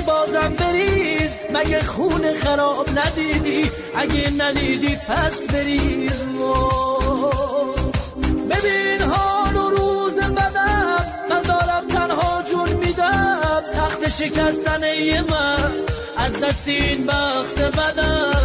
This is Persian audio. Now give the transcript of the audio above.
بازم بریز. مگه خون خراب ندیدی؟ اگه ندیدی پس بریز. ما. ببین حال و روز بدم. من دارم تنها جون میدم. سخت شکستن ای من. از دست این بخت بدم.